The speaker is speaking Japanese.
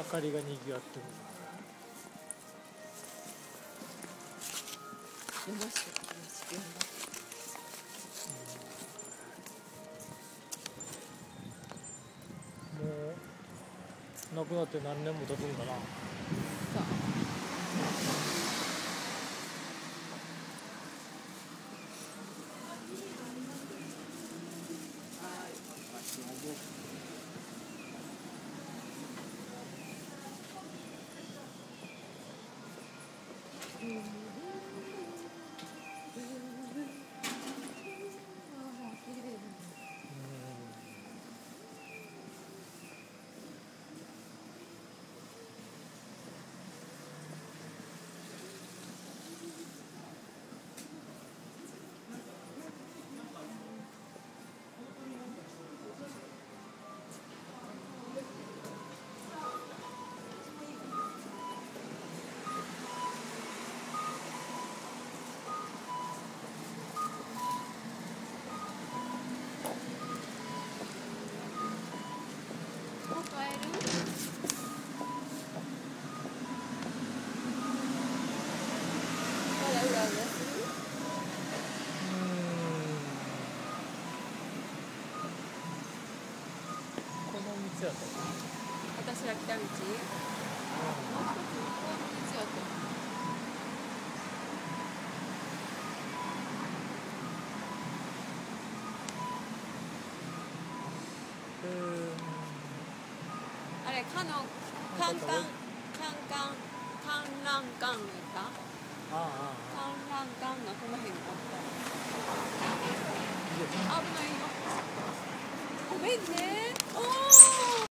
明かりがにぎわってる。読ませて読ませて読ませてもう亡くなって何年も経つんかな。さあ。この道やったか私ら来た道もう一つこの道やとうんあれかのカンカンカンカン観覧館やったああああ観覧館がこの辺にあった危ないよごめんねおー